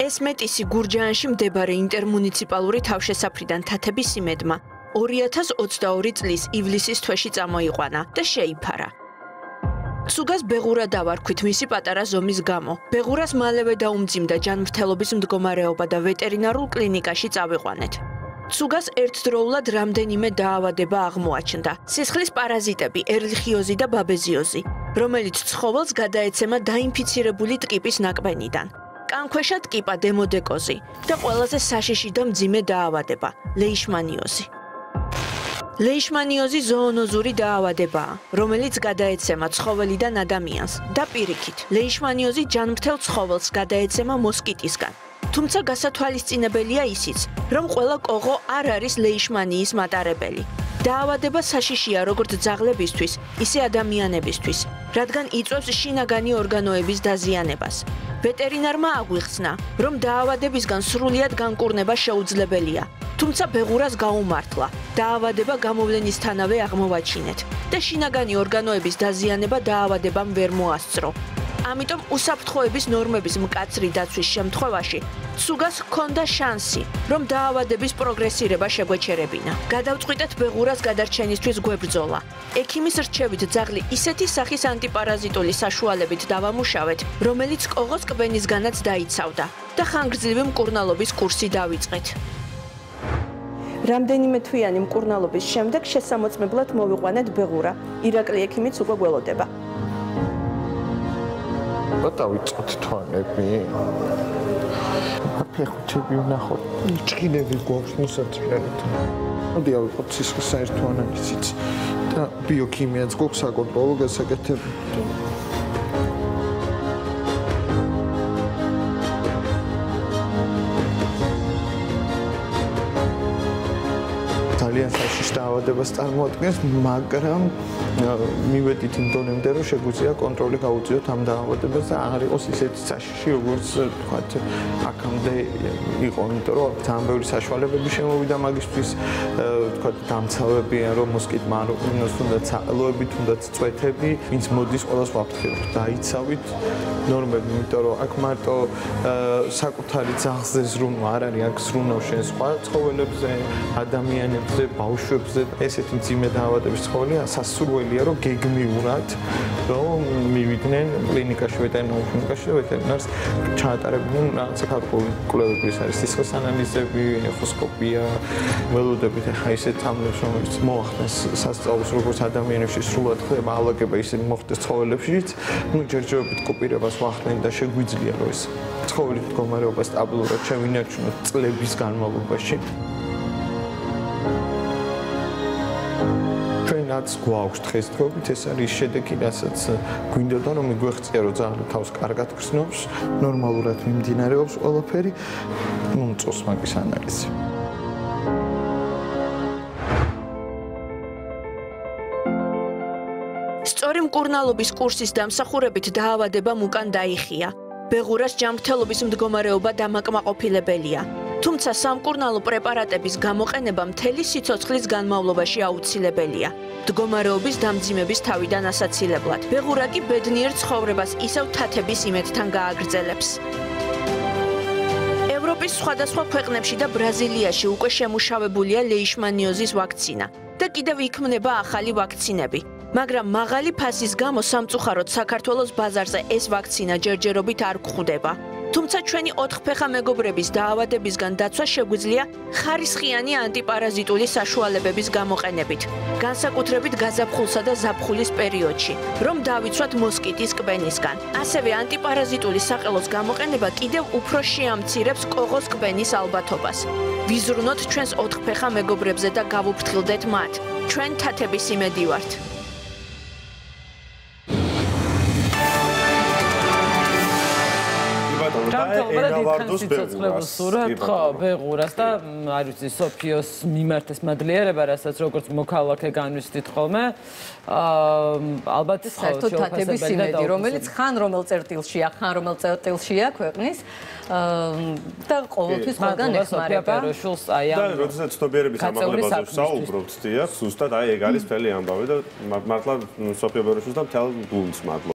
ეს მეტისი გურჯაანში მდებარე ინტერმუნიციპალური თავშესაფრიდან თათების იმედმა 2022 წლის ივლისის თვეში წამოიყვანა და შეიფარა. სუგას ბეღურა დავარქვით მისი პატარა ზომის გამო. ბეღურას მალევე დაუმძიმდა ჯანმრთელობის მდგომარეობა და ვეტერინარულ კლინიკაში წავიყვანეთ. სუგას ერთდროულად რამდენიმე დაავადება აღმოაჩნდა. სისხლის პარაზიტები, ერლიხიოზი და ბაბეზიოზი, რომელიც ცხოველს გადაეცემა დაინფიცირებული ტკიპის ნაკბენიდან. კანქვეშა ტკიპა დემოდეკოზი და ყველაზე საშიში და მძიმე დაავადება ლეიშმანიოზი. ლეიშმანიოზი ზოონოზური დაავადებაა, რომელიც გადაეცემა ცხოველიდან ადამიანს და პირიქით, ლეიშმანიოზი ჯანმრთელ ცხოველს გადაეცემა მოსკიტისგან. თუმცა გასათვალისწინებელია ისიც, რომ ყველა კოღო არ არის ლეიშმანიის მატარებელი. დაავადება საშიშია როგორც ძაღლებისთვის, ისე ადამიანებისთვის, რადგან იწვევს შინაგანი ორგანოების დაზიანებას. ვეტერინარმა აღვიხსნა, რომ დაავადებისგან სრულად განკურნება შეუძლებელია, თუმცა ბეღურას გაუმართლა. დაავადება გამოვლენისთანავე აღმოვაჩინეთ და შინაგანი ორგანოების დაზიანება დაავადებამ ვერ მოასწრო. ამიტომ უსაფრთხოების ნორმების მკაცრი დაცვის შემთხვევაში სუგას ჰქონდა შანსი, რომ დაავადების პროგრესირება შეგვეჩერებინა. გადავწყვიტეთ ბეღურას გადარჩენისთვის გვებრძოლა. ექიმის რჩევით ძაღლი ისეთი სახის ანტიპარაზიტული საშუალებით დავამუშავეთ, რომელიც კოღოს კბენისგანაც დაიცავდა და ხანგრძლივი მკურნალობის კურსი დავიწყეთ. რამდენიმე თვიანი მკურნალობის შემდეგ შესამოწმებლად მოვიყვანეთ ბეღურა. ირაკლი ექიმიც უკვე გველოდება. რა დავიწყოთ თვალები? ფეხუთები ვნახოთ. ჭკინები გვაქვს მოსაწრებით. მოდი ავიღოთ სისხლის საერთო ანალიზიც და ბიოქიმიაც გვაქვს საკონტროლო გასაკეთებელი. ძალიან საშიშ დაავადებას წარმოადგენს, მაგრამ მივედით იმ დონემდე, რომ შეგვიძლია კონტროლი გაუწიოთ ამ დაავადებას და არ იყოს ისეთი საშიში, როგორც თქვათ, აქამდე იყო, იმიტომ რომ ძალიან ბევრი საშუალებები შემოვიდა მაგისთვის, თქვათ, დამცავებია, რომ მოსკიტმა არ უნდა თუნდაც ალოები, თუნდაც წვეთები, ვინც მოდის ყოველს ვაფრთხილებ. დაიცავით ნორმები, იმიტომ რომ აქ მარტო საკუთარი ძაღლზე ზრუნვა არ არის, აქ ზრუნავ შენ სხვა ცხოველებზე, ადამიანებზე, ბავშვებზე, ესეთი ძიმე დაავადების ცხოველია, სასურველია რომ გეგმიურად რომ მივიდნენ კლინიკაში, ვეტერინარ კლინიკაში ვეტერინარს ჩაატარებდნენ რაღაცა ქართული კვლევები, ეს არის სისხლის ანალიზები, ეხოსკოპია, ველოდებით ახლა ისეთ ამბებს, რომელიც მოახდენს სასწაულს, როგორც ადამიანებში სრულად ხდება ალაგება ისე მოხდეს ცხოველებშიც, ну ჯერჯერობით კოპირებას ვახდენ და შეგვიძლია რომ ეს ცხოველის მდგომარეობა სტაბილურად შევინარჩუნოთ წლების განმავლობაში. რაც გვაქვს დღესდღეობით ეს არის შედეგი, რასაც გვინდოდა რომ მიგვეღწია რომ ძალიან თავს კარგად გრძნობს, ნორმალურად მიმდინარეობს ყველაფერი, ну, წოს მაგის ანალიზი. სწორი მკურნალობის კურსის დამსახურებით დაავადება მუკან დაიხია. ბეღურას ჯანმრთელობის მდგომარეობა დამაკმაყოფილებელია. თუმცა სამკურნალო პრეპარატების გამოყენება მთელი სიცოცხლის განმავლობაში აუცილებელია. მდგომარეობის დამძიმების თავიდან ასაცილებლად. ბეღურაკი ბედნიერ ცხოვრებას ისევ თათების იმედთან გააგრძელებს. ევროპის სხვადასხვა ქვეყნებში და ბრაზილიაში უკვე შემუშავებულია ლეიშმანიოზის ვაქცინა და კიდევ იქმნება ახალი ვაქცინები. მაგრამ მაღალი ფასის გამო სამწუხაროდ საქართველოს ბაზარზე ეს ვაქცინა ჯერჯერობით არ გვხვდება. თუმცა ჩვენი ოთხფეხა მეგობრების დაავადებისგან დაცვა შეგვიძლია ხარისხიანი ანტიპარაზიტული საშუალებების გამოყენებით, განსაკუთრებით გაზაფხულსა და ზაფხულის პერიოდში, რომ დავიცვათ მოსკიტის კბენისგან. ასევე ანტიპარაზიტული საყელოს გამოყენება კიდევ უფრო შეამცირებს კოღოს კბენის ალბათობას. ვიზრუნოთ ჩვენს ოთხფეხა მეგობრებზე და გავუფრთხილდეთ მათ. ჩვენ თათების იმედი ვართ. ჯანმრთელობა და დიდხანს სიცოცხლე სურათ ხო ბეღურას. და არ ვიცი სოფიოს მიმართეს მადლიერება რასაც როგორც მოქალაქე განვისდით ხოლმე. ალბათ საერთოდ თათების იმედი რომელიც ხან რომელ წერტილშია ხან რომელ წერტილშია ქვეყნის. და ყოველთვის ყველგან ეხმარება. და როდესაც ცნობიერების ამაღლებაზე ვსაუბრობთ დიახ ზუსტად აი ეგ არის მთელი ამბავი და მართლა სოფიო ბეროშულს და მთელ გუნდს მადლობა